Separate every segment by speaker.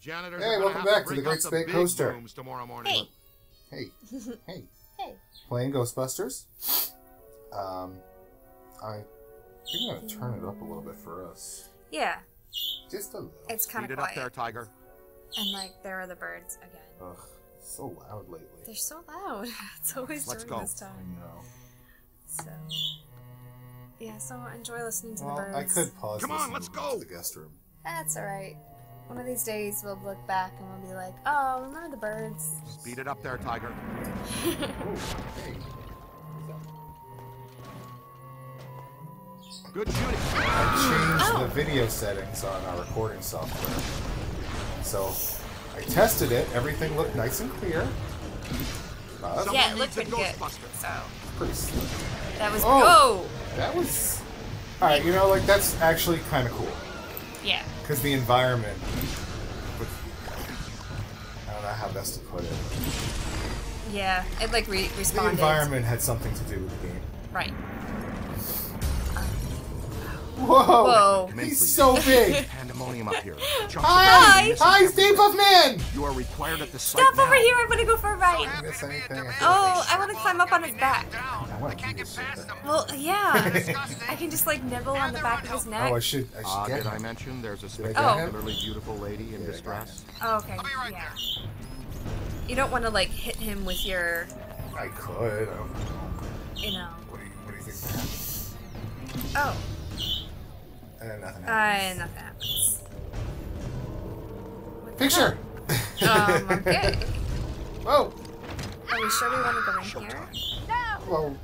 Speaker 1: Janitors
Speaker 2: Hey, welcome back to
Speaker 1: break
Speaker 2: the Great
Speaker 1: out
Speaker 2: Spade Coaster.
Speaker 1: Tomorrow morning.
Speaker 3: Hey.
Speaker 2: Hey, hey,
Speaker 3: Hey.
Speaker 2: playing Ghostbusters. Um, I think I'm gonna turn it up a little bit for us,
Speaker 3: Yeah,
Speaker 2: just a little.
Speaker 3: it's kind of quiet.
Speaker 1: Speed
Speaker 3: of
Speaker 1: it up
Speaker 3: quiet.
Speaker 1: there, Tiger.
Speaker 3: And like, there are the birds again.
Speaker 2: Ugh, so loud lately.
Speaker 3: They're so loud. It's always
Speaker 1: Let's
Speaker 3: during
Speaker 1: go.
Speaker 3: this
Speaker 2: I
Speaker 3: time.
Speaker 2: know.
Speaker 3: So, yeah. So enjoy listening to
Speaker 2: Well,
Speaker 3: the birds.
Speaker 2: I could pause.
Speaker 1: Come on, let's go.
Speaker 2: To the guest room.
Speaker 3: That's all right. One of these days, we'll look back and we'll be like, "Oh, remember the birds?"
Speaker 1: Speed it up there, Tiger.
Speaker 2: Oh, hey.
Speaker 1: Good shooting.
Speaker 2: I changed
Speaker 3: Oh.
Speaker 2: the video settings on our recording software. So I tested it. Everything looked nice and clear. Uh,
Speaker 3: yeah, it looked pretty good. So
Speaker 2: pretty slick.
Speaker 3: that was.
Speaker 2: Oh.
Speaker 3: Oh,
Speaker 2: That was. Alright, you know, like, that's actually kind of cool.
Speaker 3: yeah.
Speaker 2: Because the environment. I don't know how best to put it.
Speaker 3: Yeah, it like re-
Speaker 2: The environment had something to do with the game.
Speaker 3: Right.
Speaker 2: Whoa!
Speaker 3: Whoa.
Speaker 1: Come
Speaker 2: He's so big!
Speaker 1: Pandemonium up here. Jump
Speaker 2: Hi!
Speaker 3: Hi.
Speaker 2: Hi, Stay Man!
Speaker 1: You are required at the site
Speaker 3: Stop
Speaker 1: now.
Speaker 3: over here! I'm gonna go for a ride.
Speaker 2: Miss?
Speaker 3: Oh, I want to climb up on his back.
Speaker 2: I want to keep this shit.
Speaker 3: Well, yeah. I can just like nibble on the back of his neck.
Speaker 2: Oh, I should. I should
Speaker 1: Ah,
Speaker 2: get
Speaker 1: did I
Speaker 2: him.
Speaker 1: mention there's a
Speaker 2: Did I get
Speaker 1: spectacularly beautiful lady in
Speaker 2: Yeah,
Speaker 1: distress?
Speaker 3: Oh, okay. Yeah. You don't want to like hit him with your,
Speaker 2: I could. I don't know.
Speaker 3: you know.
Speaker 2: What do you, what do you think?
Speaker 3: Oh,
Speaker 2: And nothing
Speaker 3: uh,
Speaker 2: happens.
Speaker 3: nothing happens. What
Speaker 2: Picture!
Speaker 3: Um, okay.
Speaker 2: Whoa!
Speaker 3: Are we sure we want to go in here?
Speaker 2: Well,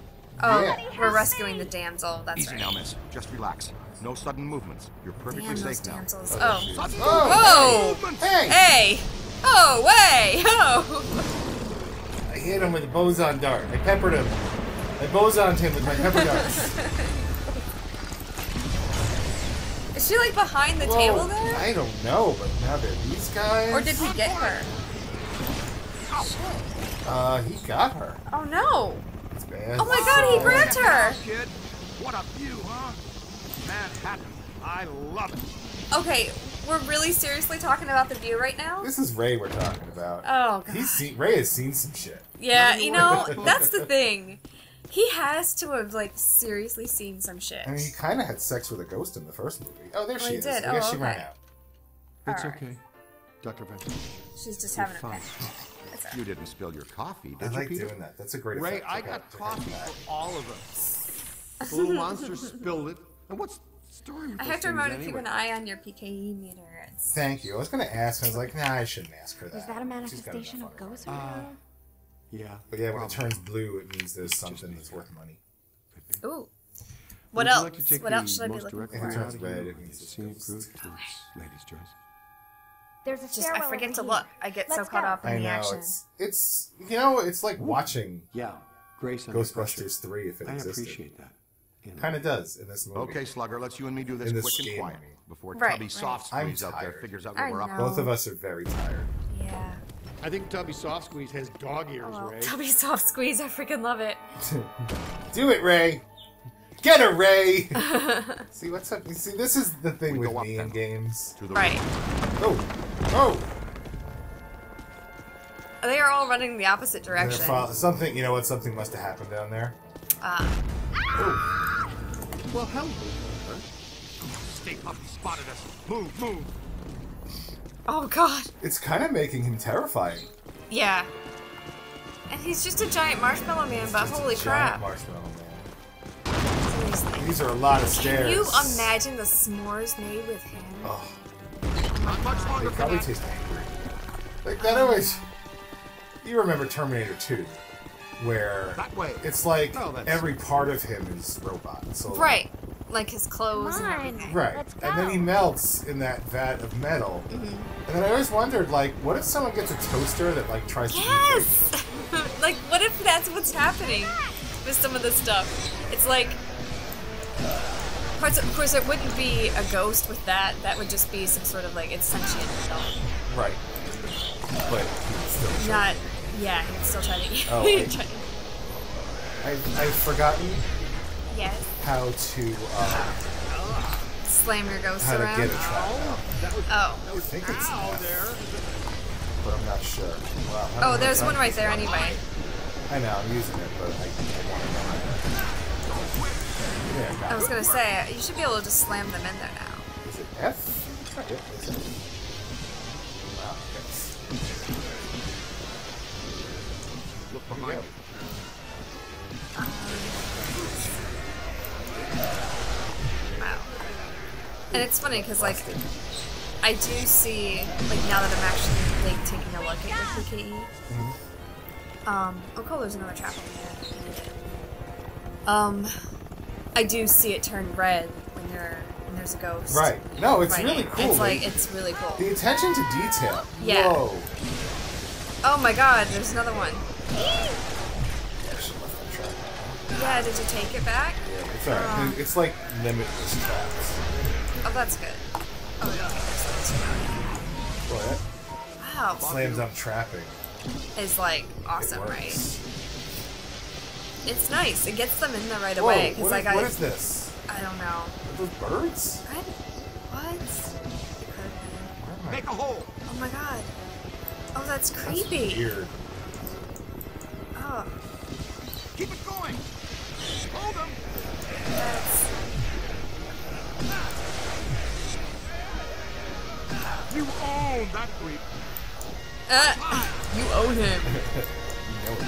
Speaker 3: Oh,
Speaker 2: yeah.
Speaker 3: we're rescuing the damsel. That's
Speaker 1: Easy
Speaker 3: right.
Speaker 1: now, miss. Just relax. No sudden movements. You're perfectly
Speaker 3: Damn
Speaker 1: safe now.
Speaker 3: damsels. Oh.
Speaker 1: Sudden
Speaker 2: Oh!
Speaker 1: movements!
Speaker 2: Hey!
Speaker 3: Hey! Oh, way! Oh!
Speaker 2: I hit him with a boson dart. I peppered him. I bosoned him with my pepper darts.
Speaker 3: Is she like behind the
Speaker 2: Whoa,
Speaker 3: table there?
Speaker 2: I don't know, but now they're these guys.
Speaker 3: Or did he get her?
Speaker 2: Uh, he got her.
Speaker 3: Oh no!
Speaker 2: It's bad.
Speaker 3: Oh my god, he grabbed her!
Speaker 1: Kid, what a view, huh? Manhattan. I love it.
Speaker 3: Okay, we're really seriously talking about the view right now?
Speaker 2: This is Ray we're talking about.
Speaker 3: Oh god.
Speaker 2: He's seen, Ray has seen some shit.
Speaker 3: Yeah, you know, that's the thing. He has to have like seriously seen some shit.
Speaker 2: I mean, he kind of had sex with a ghost in the first movie. Oh, there
Speaker 3: Oh,
Speaker 2: she
Speaker 3: he
Speaker 2: is.
Speaker 3: did?
Speaker 2: I guess
Speaker 3: Oh,
Speaker 2: she ran out.
Speaker 1: It's
Speaker 3: Alright.
Speaker 1: okay. Dr. Benson,
Speaker 3: She's just
Speaker 1: you're
Speaker 3: having a
Speaker 1: fine.
Speaker 3: pet.
Speaker 1: You didn't spill your coffee,
Speaker 2: I
Speaker 1: did you,
Speaker 2: like
Speaker 1: Peter?
Speaker 2: doing that. That's a great
Speaker 4: Ray,
Speaker 2: effect.
Speaker 4: I got
Speaker 2: have- to have
Speaker 4: coffee for all of us. The little monster spilled it. And what's the story with
Speaker 3: I have to
Speaker 4: things
Speaker 3: remember to keep an eye on your PKE meter. It's
Speaker 2: Thank you. I was going to ask. I was like, nah, I shouldn't ask her that.
Speaker 5: Is that a manifestation
Speaker 2: enough
Speaker 5: of
Speaker 2: on her.
Speaker 5: Ghosts?
Speaker 4: Yeah.
Speaker 2: But yeah, when it turns blue, it means there's something that's worth money.
Speaker 3: ooh. What else?
Speaker 4: like to take
Speaker 3: what else should I be looking
Speaker 4: direct
Speaker 2: If
Speaker 3: for?
Speaker 2: it turns red, it means it's
Speaker 4: Scenic
Speaker 2: ghosts.
Speaker 4: route to ladies' choice.
Speaker 5: There's a
Speaker 3: Just I forget to look. I get so
Speaker 5: Let's
Speaker 3: caught
Speaker 5: go.
Speaker 3: up in
Speaker 2: I
Speaker 3: the
Speaker 2: know.
Speaker 3: action.
Speaker 2: It's, it's, you know, it's like watching
Speaker 4: Yeah. Grace under pressure.
Speaker 2: Ghostbusters 3 if it
Speaker 4: I
Speaker 2: existed.
Speaker 4: appreciate that. You know.
Speaker 2: Kind of does in this movie.
Speaker 1: Okay, Slugger, let's you and me do this
Speaker 2: this
Speaker 1: quick and quiet
Speaker 2: I mean.
Speaker 1: before
Speaker 3: Right,
Speaker 1: Tubby
Speaker 3: right.
Speaker 1: Soft
Speaker 2: I'm
Speaker 1: Squeeze out there figures out
Speaker 3: I
Speaker 1: what we're up to.
Speaker 2: Both of us are very tired.
Speaker 3: Yeah.
Speaker 4: I think Tubby Soft Squeeze has dog ears,
Speaker 3: Oh,
Speaker 4: Ray.
Speaker 3: Tubby soft squeeze. I freaking love it.
Speaker 2: Do it, Ray. Get her, Ray. see what's up? See, this is the thing
Speaker 1: We
Speaker 2: with me
Speaker 1: then.
Speaker 2: in games.
Speaker 1: To the
Speaker 3: Right.
Speaker 2: Oh, oh.
Speaker 3: They are all running the opposite direction.
Speaker 2: something. You know what? Something must have happened down there.
Speaker 3: Ah.
Speaker 2: Oh,
Speaker 4: Well, hello.
Speaker 1: Stay Puft spotted us. Move, move.
Speaker 3: Oh god.
Speaker 2: it's kind of making him terrifying.
Speaker 3: Yeah. And he's just a giant marshmallow man, but
Speaker 2: Just a
Speaker 3: holy
Speaker 2: giant
Speaker 3: crap.
Speaker 2: Marshmallow man.
Speaker 3: Seriously.
Speaker 2: These are a lot of stairs.
Speaker 3: Can you imagine the s'mores made with him?
Speaker 2: Oh,
Speaker 1: Not much
Speaker 2: they
Speaker 1: longer for
Speaker 2: probably
Speaker 1: that.
Speaker 2: taste angry. Like that always. You remember Terminator 2, where
Speaker 1: That way.
Speaker 2: it's like
Speaker 4: Oh,
Speaker 2: every part of him is robot. So
Speaker 3: Right. Like his clothes
Speaker 5: Come
Speaker 3: and everything.
Speaker 2: Right.
Speaker 5: Let's
Speaker 2: And then he melts in that vat of metal.
Speaker 3: Mm-hmm.
Speaker 2: And then I always wondered, like, what if someone gets a toaster that like tries to eat
Speaker 3: Yes! like, what if that's what's happening with some of this stuff? It's like. Of course, of course, it wouldn't be a ghost with that. That would just be some sort of like it's sentient adult.
Speaker 2: Right. But he still try
Speaker 3: Not. Yeah, he'd still try to eat.
Speaker 2: Oh, I, I've, I've forgotten
Speaker 3: Yes.
Speaker 2: How to um,
Speaker 3: Slam your ghosts
Speaker 2: how to
Speaker 3: around.
Speaker 2: get a trap. out.
Speaker 3: Oh.
Speaker 2: I think it's
Speaker 4: Ow
Speaker 2: F,
Speaker 4: there.
Speaker 2: but I'm not sure. Wow,
Speaker 3: Oh, there's one right there anyway.
Speaker 2: I know, I'm using it, but I, I want to know. Yeah,
Speaker 3: I was gonna say, you should be able to just slam them in there now.
Speaker 2: Is it F? It's not it? Wow, thanks.
Speaker 4: Look behind you.
Speaker 3: Wow. And it's funny because like I do see like now that I'm actually like taking a look at your PKE. Um. Oh, cool. There's another trap over there. Um. I do see it turn red when you're when there's a ghost.
Speaker 2: Right. No, it's
Speaker 3: Right.
Speaker 2: really cool.
Speaker 3: It's like
Speaker 2: Like,
Speaker 3: it's really cool.
Speaker 2: the attention to detail.
Speaker 3: Yeah.
Speaker 2: Whoa.
Speaker 3: Oh my God! There's another one. Did you take it back?
Speaker 2: Yeah, it's alright. Um, it's like limitless traps.
Speaker 3: Oh, that's good. Oh, we don't this one
Speaker 2: What?
Speaker 3: Wow.
Speaker 2: Slams on trapping.
Speaker 3: Is like
Speaker 2: It
Speaker 3: awesome, right? It's nice. It gets them in there right
Speaker 2: Whoa,
Speaker 3: away. Because like
Speaker 2: is,
Speaker 3: I,
Speaker 2: what is this?
Speaker 3: I don't know.
Speaker 2: Are those birds?
Speaker 3: I, what? It could have been.
Speaker 2: Where am I?
Speaker 4: Make a hole.
Speaker 3: Oh my god. Oh, that's
Speaker 2: That's
Speaker 3: creepy.
Speaker 2: Weird.
Speaker 3: Oh,
Speaker 4: Keep it going. Hold him.
Speaker 3: that's.
Speaker 4: You own that creep.
Speaker 3: Uh, you own him.
Speaker 2: You know it.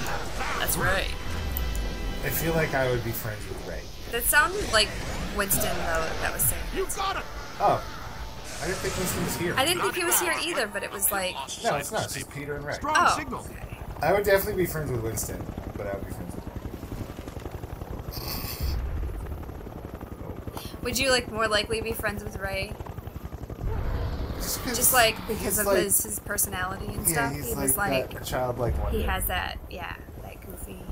Speaker 3: That's right.
Speaker 2: I feel like I would be friends with Ray.
Speaker 3: That sounded like Winston though. That was saying.
Speaker 4: You got it.
Speaker 2: Oh. I didn't think Winston was here.
Speaker 3: I didn't think he was here either, but it was like.
Speaker 2: No, it's not. It's just Peter and Ray.
Speaker 4: Strong
Speaker 3: Oh.
Speaker 4: signal.
Speaker 3: Okay.
Speaker 2: I would definitely be friends with Winston, but I would be friends with Ray.
Speaker 3: Would you like more likely be friends with Ray?
Speaker 2: Just, 'cause
Speaker 3: Just like because of
Speaker 2: like-
Speaker 3: his his personality and
Speaker 2: Yeah,
Speaker 3: stuff.
Speaker 2: he's
Speaker 3: He was
Speaker 2: like,
Speaker 3: like
Speaker 2: that childlike wonder.
Speaker 3: he has that yeah that goofy.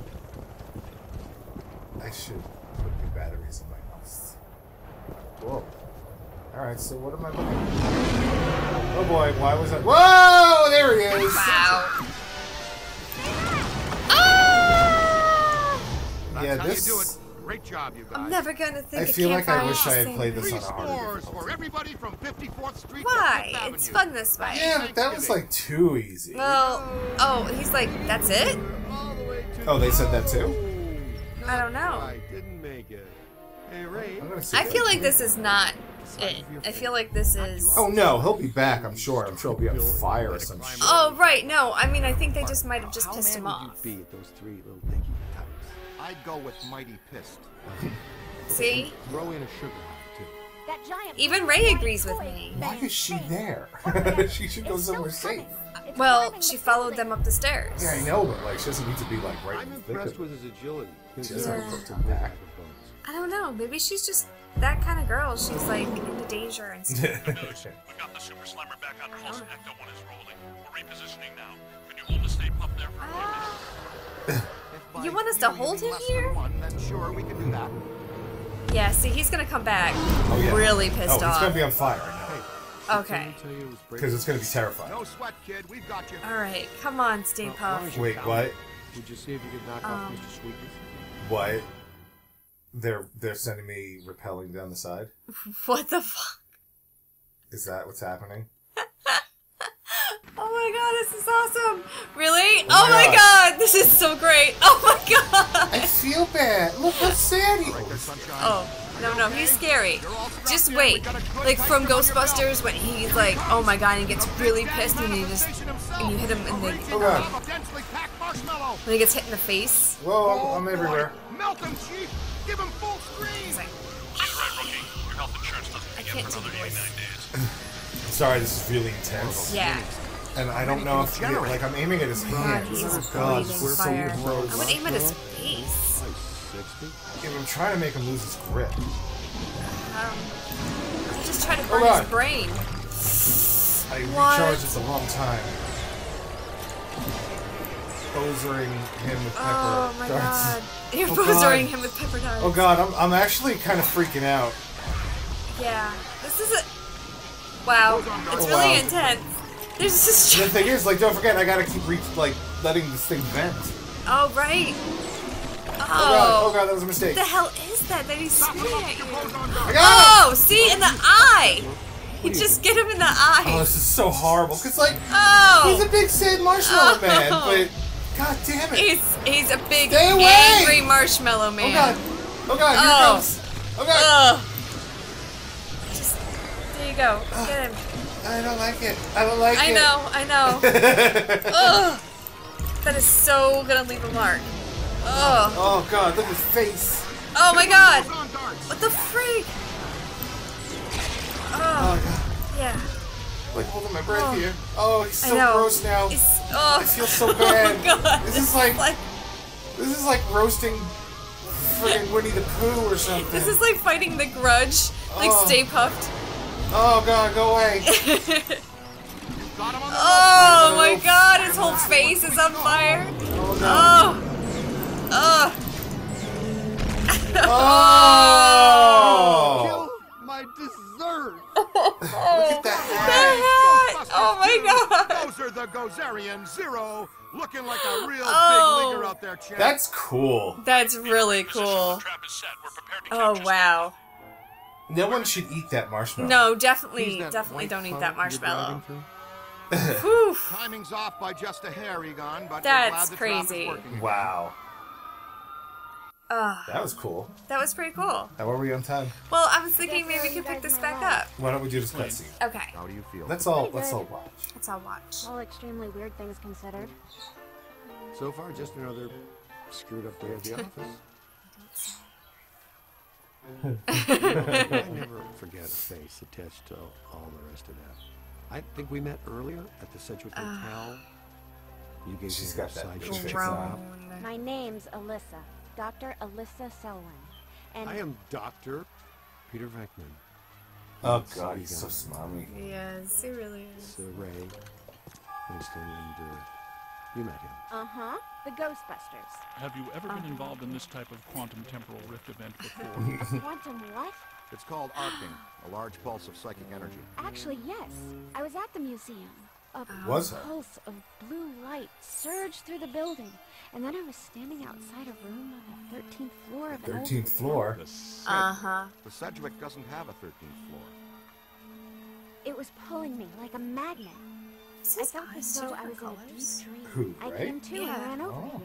Speaker 2: I should put new batteries in my house. Whoa. Alright, so what am I looking at? Oh boy, why was that? Whoa! There he is!
Speaker 3: Wow. Ah!
Speaker 4: That's
Speaker 2: Yeah,
Speaker 4: how
Speaker 2: this-
Speaker 4: you do it. Great job, you guys.
Speaker 3: I'm never gonna think.
Speaker 2: I
Speaker 3: of
Speaker 2: feel like I wish I had played this
Speaker 4: Three
Speaker 2: on a harder
Speaker 4: for everybody from 54th Street
Speaker 3: Why? It's fun this way.
Speaker 2: Yeah, but that was like too easy.
Speaker 3: Well, oh, he's like, that's it?
Speaker 4: All the way to
Speaker 2: Oh, they said that too?
Speaker 3: I don't know.
Speaker 4: I didn't make it. Hey, Ray.
Speaker 2: I'm gonna see
Speaker 3: I
Speaker 2: that.
Speaker 3: feel like this is not it. I feel like this is.
Speaker 2: Oh no, he'll be back, I'm sure. I'm sure he'll be on fire or some shit.
Speaker 3: Oh right, no. I mean, I think they just might have just
Speaker 5: How
Speaker 3: pissed him
Speaker 5: mad
Speaker 3: off.
Speaker 4: I'd go with Mighty Pissed.
Speaker 3: See,
Speaker 4: Throw in a sugar too.
Speaker 6: That giant
Speaker 3: Even Ray agrees with me.
Speaker 2: Why is she there? she should go somewhere safe.
Speaker 3: Well, she followed them up the stairs.
Speaker 2: Yeah, I know, but like she doesn't need to be like right
Speaker 4: I'm
Speaker 2: in the thick
Speaker 4: impressed with his agility.
Speaker 2: She
Speaker 3: doesn't
Speaker 2: Yeah.
Speaker 4: Considering
Speaker 2: come back.
Speaker 3: I don't know. Maybe she's just that kind of girl. She's like into danger and stuff.
Speaker 7: We've got the Super Slammer back on course. Ecto 1 is rolling. We're repositioning now. Can you hold the Stay Puft there for a moment?
Speaker 4: If
Speaker 3: You want us to hold him here?
Speaker 4: One, sure, we can do that.
Speaker 3: Yeah. See, he's gonna come back.
Speaker 2: Oh, yeah.
Speaker 3: Really
Speaker 2: Oh,
Speaker 3: pissed
Speaker 2: it's
Speaker 3: off.
Speaker 2: gonna be on fire, I know.
Speaker 3: Okay.
Speaker 2: Because it's gonna be terrifying.
Speaker 4: No sweat, kid. We've got you.
Speaker 3: All right. Come on, Stay Puft.
Speaker 2: Wait, what?
Speaker 5: Would you see if you could knock
Speaker 3: Um,
Speaker 5: off Mr. Sweetness?
Speaker 2: What? They're they're sending me repelling down the side?
Speaker 3: What the fuck?
Speaker 2: Is that what's happening?
Speaker 3: Oh my god, this is awesome! Really?
Speaker 2: Oh
Speaker 3: Oh,
Speaker 2: my
Speaker 3: my
Speaker 2: God.
Speaker 3: god. this is so great! Oh my god!
Speaker 2: I feel bad. Look how sad he
Speaker 4: Right there,
Speaker 2: was.
Speaker 4: sunshine.
Speaker 3: Oh, no, no, he's scary.
Speaker 4: You're all strapped
Speaker 3: Just wait.
Speaker 4: We got a good
Speaker 3: Like from
Speaker 4: grip on your
Speaker 3: Ghostbusters when he's like, oh my god, and he gets really pissed and he just, and you hit him in
Speaker 4: A
Speaker 3: the,
Speaker 2: Oh, God.
Speaker 4: mob of densely packed marshmallow.
Speaker 3: when he gets hit in the face.
Speaker 2: Whoa, I'm, I'm everywhere.
Speaker 4: Melt him, Chief. Give him full
Speaker 3: He's
Speaker 4: screen.
Speaker 3: like,
Speaker 7: She's right, rookie. Your health insurance doesn't
Speaker 3: I can't do
Speaker 7: another
Speaker 3: the
Speaker 7: 89
Speaker 3: voice.
Speaker 7: days.
Speaker 2: I'm sorry, this is really intense.
Speaker 3: yeah.
Speaker 2: And I don't know if yeah, like I'm aiming at his
Speaker 3: God,
Speaker 2: hands.
Speaker 3: he's
Speaker 2: Oh god, we're so
Speaker 3: fire.
Speaker 2: close.
Speaker 3: I would aim at his face.
Speaker 5: Like 60?
Speaker 2: Yeah, I'm trying to make him lose his grip.
Speaker 3: Um, I just try to burn
Speaker 2: Hold
Speaker 3: his
Speaker 2: on.
Speaker 3: brain.
Speaker 2: I
Speaker 3: What?
Speaker 2: recharged at the wrong time. Bozering him with pepper
Speaker 3: Oh my
Speaker 2: darts.
Speaker 3: god. You're
Speaker 2: Oh,
Speaker 3: bozering
Speaker 2: God.
Speaker 3: him with pepper darts.
Speaker 2: Oh god, I'm, I'm actually kind of freaking out.
Speaker 3: Yeah. This is a. Wow. It's
Speaker 2: Oh,
Speaker 3: really
Speaker 2: wow.
Speaker 3: intense. There's just.
Speaker 2: The thing is, like, don't forget, I gotta keep re- like letting this thing vent.
Speaker 3: Oh, right.
Speaker 2: Oh god, oh, oh god, that was a mistake.
Speaker 3: What the hell is that that he's spitting at you?
Speaker 2: I got him!
Speaker 3: Oh, see, in the eye! You just get him in the eye.
Speaker 2: Oh,
Speaker 3: eye.
Speaker 2: this is so horrible. Cause like, oh. he's
Speaker 3: Oh!
Speaker 2: a big sad marshmallow
Speaker 3: Oh.
Speaker 2: man, but god damn it.
Speaker 3: He's he's a big
Speaker 2: Stay
Speaker 3: angry marshmallow
Speaker 2: Oh
Speaker 3: man.
Speaker 2: god. Oh god, here
Speaker 3: Oh.
Speaker 2: it comes. Oh god.
Speaker 3: Ugh. Just there you go. Get him.
Speaker 2: I don't like it. I don't like it.
Speaker 3: I
Speaker 2: it.
Speaker 3: know, I know. Ugh. That is so gonna leave a mark. Ugh.
Speaker 2: Oh god, look at his face.
Speaker 3: Oh my god! What the freak?
Speaker 2: Oh
Speaker 3: Oh,
Speaker 2: god.
Speaker 3: yeah.
Speaker 2: Like holding my breath
Speaker 3: Oh.
Speaker 2: here. Oh, he's so gross now.
Speaker 3: It's, oh.
Speaker 2: I feel so oh, bad.
Speaker 3: Oh god.
Speaker 2: This is
Speaker 3: It's
Speaker 2: like- This is like roasting friggin' Winnie the Pooh or something.
Speaker 3: This is like fighting the grudge. Like
Speaker 2: Oh.
Speaker 3: Stay Puft.
Speaker 2: Oh god, go away.
Speaker 1: Got him on the
Speaker 3: Oh my god, his whole face is on fire.
Speaker 2: Oh no.
Speaker 3: Oh. Oh.
Speaker 2: Oh!
Speaker 4: Kill my dessert.
Speaker 2: Look at that
Speaker 3: The
Speaker 2: hat.
Speaker 3: hat. Oh my god.
Speaker 1: Those are the Gozerian Zero, looking like a real
Speaker 3: Oh.
Speaker 1: big leaguer out there, champ.
Speaker 2: That's cool.
Speaker 3: That's really cool.
Speaker 7: the trap is set. We're prepared to
Speaker 3: Oh wow.
Speaker 2: No one should eat that marshmallow.
Speaker 3: No, definitely, definitely don't eat that marshmallow.
Speaker 4: driving through?
Speaker 3: Whew.
Speaker 1: Timing's off by just a hair, Egon, but
Speaker 3: That's
Speaker 1: we're glad the trap is
Speaker 3: crazy.
Speaker 2: Wow.
Speaker 3: Ugh.
Speaker 2: That was cool.
Speaker 3: That was pretty cool.
Speaker 2: How are we on time?
Speaker 3: Well, I was thinking maybe we could pick this back up.
Speaker 2: Why don't we do this cutscene?
Speaker 3: Okay,
Speaker 1: How do you feel?
Speaker 2: Let's all
Speaker 6: Pretty
Speaker 2: let's all watch.
Speaker 3: let's all watch.
Speaker 6: All extremely weird things considered.
Speaker 4: So far, just another screwed up day at the office. I never forget a face attached to all the rest of that. I think we met earlier at the Sedgwick Hotel. You gave
Speaker 2: She's
Speaker 4: me a
Speaker 2: got that
Speaker 4: sideshow
Speaker 2: face
Speaker 6: My name's Ilyssa, Dr. Ilyssa Selwyn. And
Speaker 4: I am Dr. Peter Venkman.
Speaker 2: Oh god,
Speaker 4: you
Speaker 2: he's so
Speaker 4: it.
Speaker 2: smarmy.
Speaker 3: Yes, he really is.
Speaker 4: It's uh, Ray Winston, and uh, you met him.
Speaker 6: uh-huh, the Ghostbusters.
Speaker 7: Have you ever been involved in this type of quantum temporal rift event before?
Speaker 6: Quantum what?
Speaker 1: It's called arcing, a large pulse of psychic energy.
Speaker 6: Actually, yes. I was at the museum. A
Speaker 2: Was her?
Speaker 6: pulse of blue light surged through the building, and then I was standing outside a room on the 13th floor of an old
Speaker 2: Thirteenth floor.
Speaker 3: Uh huh.
Speaker 1: The Sedgwick doesn't have a 13th floor.
Speaker 6: It was pulling me like a magnet.
Speaker 3: This
Speaker 6: I
Speaker 3: is
Speaker 6: felt as though I was in a deep dream.
Speaker 2: Who,
Speaker 6: I came to and
Speaker 3: Yeah.
Speaker 6: ran over
Speaker 2: Oh.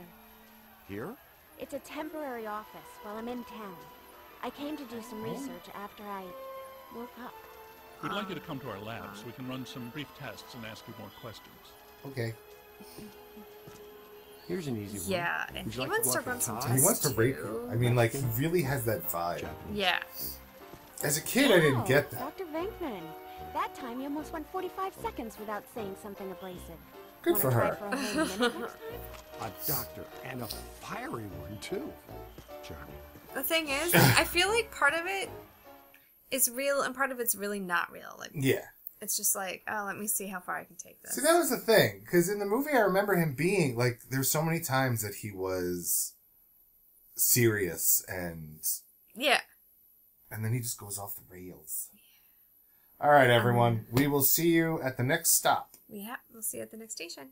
Speaker 6: here.
Speaker 1: Here?
Speaker 6: It's a temporary office while I'm in town. I came to do some oh. research after I woke up.
Speaker 7: We'd like you to come to our lab so we can run some brief tests and ask you more questions.
Speaker 2: Okay.
Speaker 4: Here's an easy one.
Speaker 3: Yeah, and he
Speaker 4: like
Speaker 3: wants
Speaker 4: go
Speaker 3: to
Speaker 4: out for
Speaker 3: run some
Speaker 4: tie?
Speaker 2: He wants to rape
Speaker 3: too.
Speaker 2: her. I mean, like he really has that vibe.
Speaker 4: Japanese.
Speaker 3: Yeah.
Speaker 2: As a kid, I didn't get that.
Speaker 6: Dr. Venkman. That time you almost went 45 seconds without saying something abrasive.
Speaker 2: Good
Speaker 6: Wanna
Speaker 2: for her.
Speaker 6: For a whole minute next time?
Speaker 4: A doctor and a fiery one too. Johnny.
Speaker 3: The thing is, I feel like part of it is real and part of it's really not real. Like
Speaker 2: Yeah.
Speaker 3: it's just like, oh, let me see how far I can take this.
Speaker 2: See, that was the thing. Because in the movie, I remember him being like, there's so many times that he was serious and
Speaker 3: Yeah.
Speaker 2: and then he just goes off the rails. All right, um, everyone. We will see you at the next stop.
Speaker 3: Yeah. We'll see you at the next station.